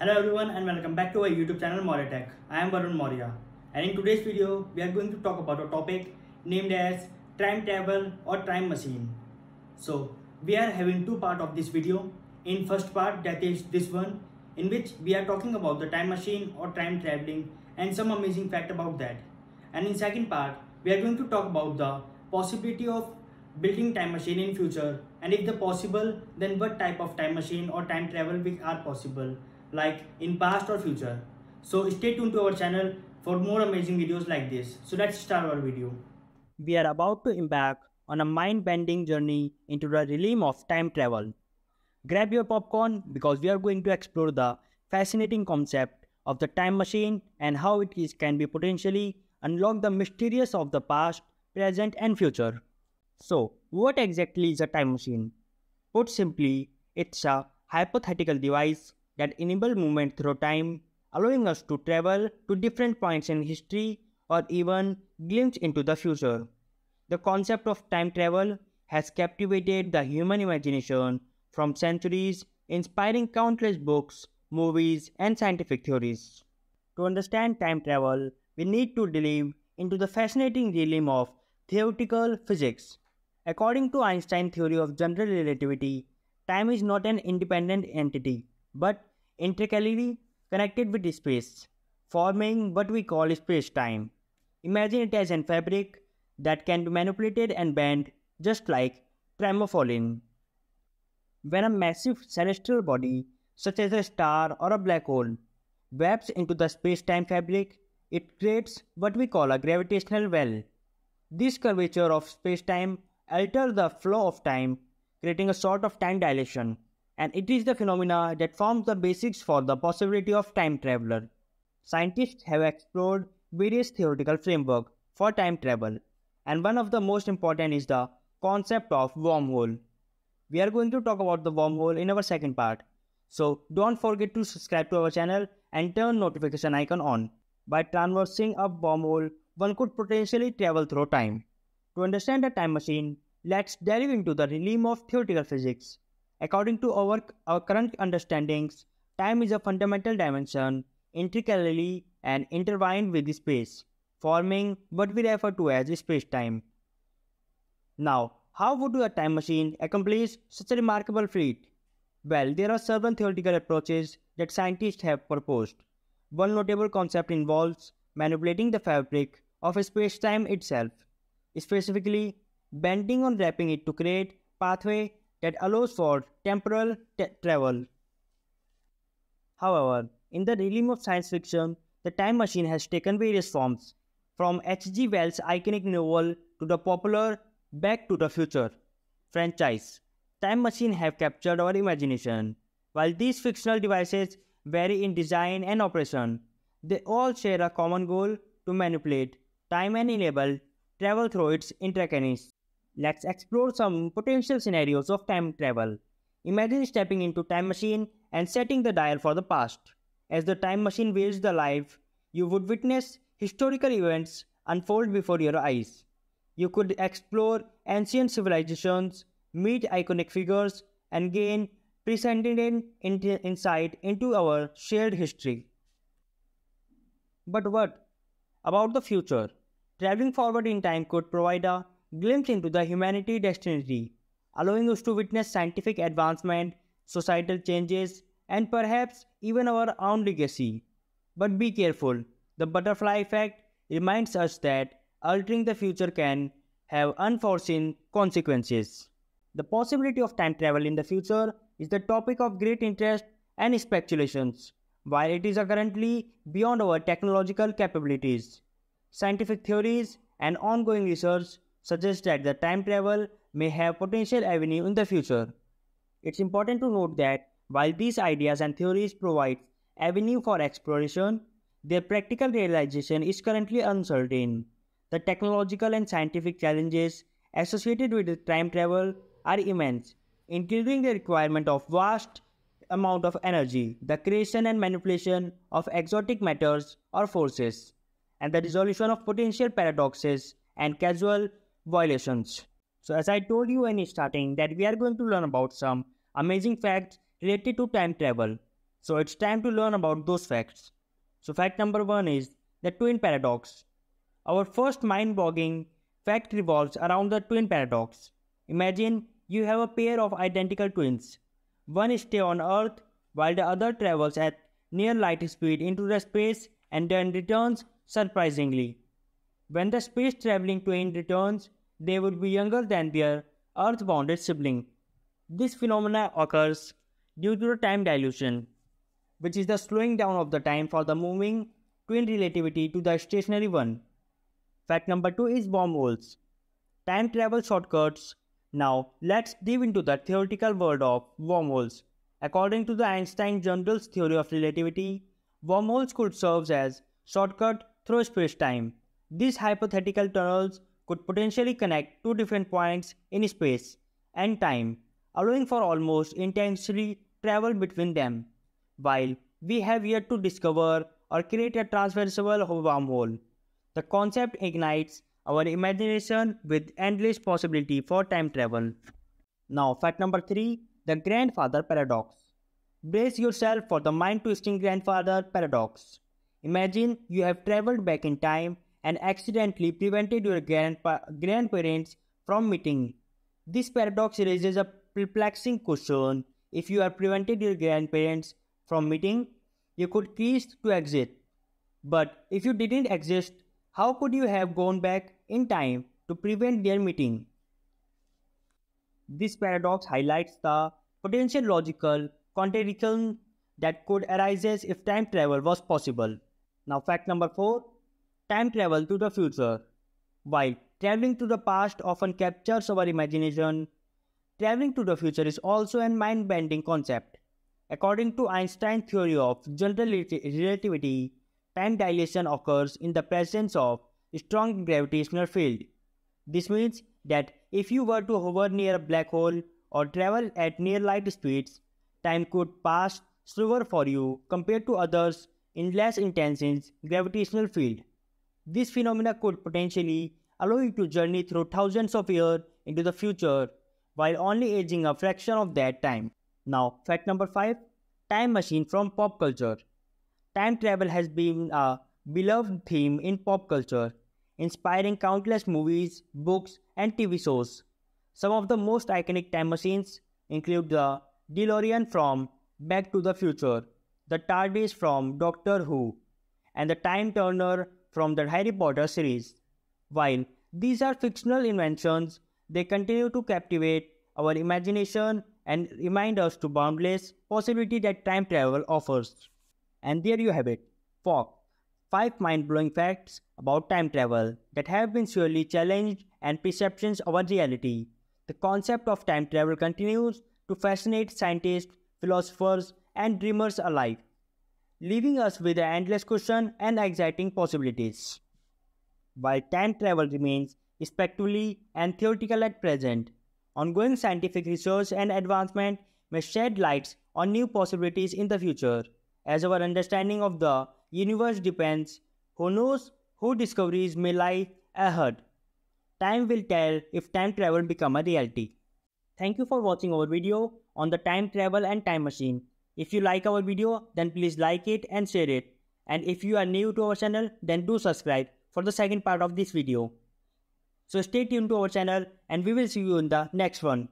Hello everyone and welcome back to our YouTube channel Maurya Tech. I am Varun Maurya and in today's video we are going to talk about a topic named as time travel or time machine. So we are having two part of this video. In first part that is this one in which we are talking about the time machine or time traveling and some amazing fact about that. And in second part we are going to talk about the possibility of building time machine in future and if the possible then what type of time machine or time travel are possible like in past or future. So stay tuned to our channel for more amazing videos like this. So let's start our video. We are about to embark on a mind-bending journey into the realm of time travel. Grab your popcorn because we are going to explore the fascinating concept of the time machine and how it is, can be potentially unlock the mysterious of the past present and future. So, what exactly is a time machine? Put simply, it's a hypothetical device that enable movement through time, allowing us to travel to different points in history or even glimpse into the future. The concept of time travel has captivated the human imagination from centuries, inspiring countless books, movies, and scientific theories. To understand time travel, we need to delve into the fascinating realm of theoretical physics. According to Einstein's theory of general relativity, time is not an independent entity, but intricately connected with space, forming what we call space-time. Imagine it as a fabric that can be manipulated and bent just like tremopholine. When a massive celestial body, such as a star or a black hole, wraps into the space-time fabric, it creates what we call a gravitational well. This curvature of space-time alters the flow of time, creating a sort of time dilation, and it is the phenomena that forms the basics for the possibility of time traveler. Scientists have explored various theoretical frameworks for time travel, and one of the most important is the concept of wormhole. We are going to talk about the wormhole in our second part. So don't forget to subscribe to our channel and turn notification icon on. By traversing a wormhole, one could potentially travel through time. To understand the time machine, let's delve into the realm of theoretical physics. According to our, our current understandings, time is a fundamental dimension intricately and intertwined with space, forming what we refer to as space-time. Now, how would a time machine accomplish such a remarkable feat? Well, there are several theoretical approaches that scientists have proposed. One notable concept involves manipulating the fabric of space-time itself specifically bending or wrapping it to create pathway that allows for temporal travel. However, in the realm of science fiction, the time machine has taken various forms, from H.G. Wells' iconic novel to the popular Back to the Future franchise. Time machine have captured our imagination. While these fictional devices vary in design and operation, they all share a common goal to manipulate time and enable travel through its intricacies. Let's explore some potential scenarios of time travel. Imagine stepping into time machine and setting the dial for the past. As the time machine wheels the life, you would witness historical events unfold before your eyes. You could explore ancient civilizations, meet iconic figures, and gain precedent insight into our shared history. But what about the future? Traveling forward in time could provide a glimpse into the humanity destiny, allowing us to witness scientific advancement, societal changes, and perhaps even our own legacy. But be careful, the butterfly effect reminds us that altering the future can have unforeseen consequences. The possibility of time travel in the future is the topic of great interest and speculations, while it is currently beyond our technological capabilities. Scientific theories and ongoing research suggest that the time travel may have potential avenue in the future. It's important to note that while these ideas and theories provide avenue for exploration, their practical realization is currently uncertain. The technological and scientific challenges associated with time travel are immense, including the requirement of vast amount of energy, the creation and manipulation of exotic matters or forces, and the resolution of potential paradoxes and causal violations. So as I told you in starting that we are going to learn about some amazing facts related to time travel. So it's time to learn about those facts. So fact number 1 is the twin paradox. Our first mind-boggling fact revolves around the twin paradox. Imagine you have a pair of identical twins. One stays on Earth while the other travels at near light speed into the space and then returns surprisingly. When the space traveling twin returns, they would be younger than their Earth-bounded sibling. This phenomena occurs due to the time dilation, which is the slowing down of the time for the moving twin relativity to the stationary one. Fact number 2 is wormholes. Time travel shortcuts. Now, let's dive into the theoretical world of wormholes. According to the Einstein general theory of relativity, wormholes could serve as shortcut through space-time. These hypothetical tunnels could potentially connect two different points in space and time, allowing for almost intensely travel between them. While we have yet to discover or create a transversal wormhole, the concept ignites our imagination with endless possibility for time travel. Now, fact number 3 The Grandfather Paradox. Brace yourself for the mind twisting grandfather paradox. Imagine you have traveled back in time and accidentally prevented your grandpa- grandparents from meeting. This paradox raises a perplexing question. If you have prevented your grandparents from meeting, you could cease to exist. But if you didn't exist, how could you have gone back in time to prevent their meeting? This paradox highlights the potential logical contradiction that could arise if time travel was possible. Now, fact number 4 Time travel to the future. While traveling to the past often captures our imagination, traveling to the future is also a mind bending concept. According to Einstein's theory of general relativity, time dilation occurs in the presence of strong gravitational field. This means that if you were to hover near a black hole or travel at near light speeds, time could pass slower for you compared to others in less intense gravitational field. This phenomena could potentially allow you to journey through thousands of years into the future while only aging a fraction of that time. Now, fact number 5 Time Machine from Pop Culture. Time travel has been a beloved theme in pop culture, inspiring countless movies, books, and TV shows. Some of the most iconic time machines include the DeLorean from Back to the Future, the TARDIS from Doctor Who, and the Time Turner from the Harry Potter series. While these are fictional inventions, they continue to captivate our imagination and remind us to boundless possibility that time travel offers. And there you have it. Four, five mind-blowing facts about time travel that have been surely challenged and perceptions of our reality. The concept of time travel continues to fascinate scientists, philosophers, and dreamers alike leaving us with an endless question and exciting possibilities. While time travel remains speculative and theoretical at present, ongoing scientific research and advancement may shed lights on new possibilities in the future. As our understanding of the universe depends, who knows who discoveries may lie ahead. Time will tell if time travel become a reality. Thank you for watching our video on the time travel and time machine. If you like our video, then please like it and share it. And if you are new to our channel, then do subscribe for the second part of this video. So stay tuned to our channel and we will see you in the next one.